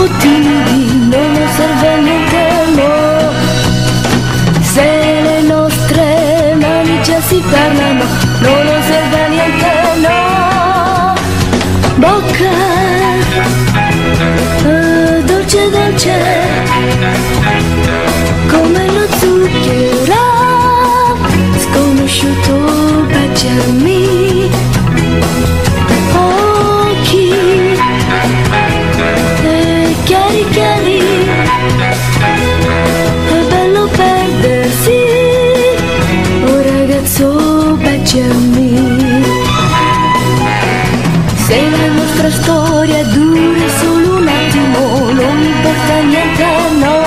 discutibile serve niente amore se le nostre mani già si parlano non serve niente no. Bocca oh, dolce dolce. È bello perdersi, oh ragazzo baciami. Se la nostra storia dura solo un attimo, non importa niente, no.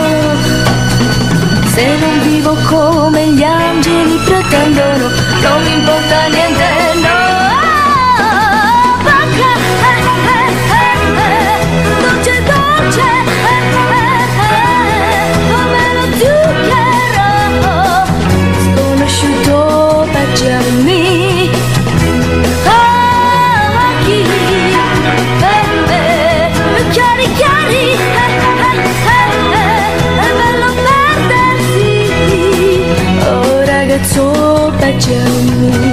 Se non vivo come gli angeli pretendono, non importa số ta chờ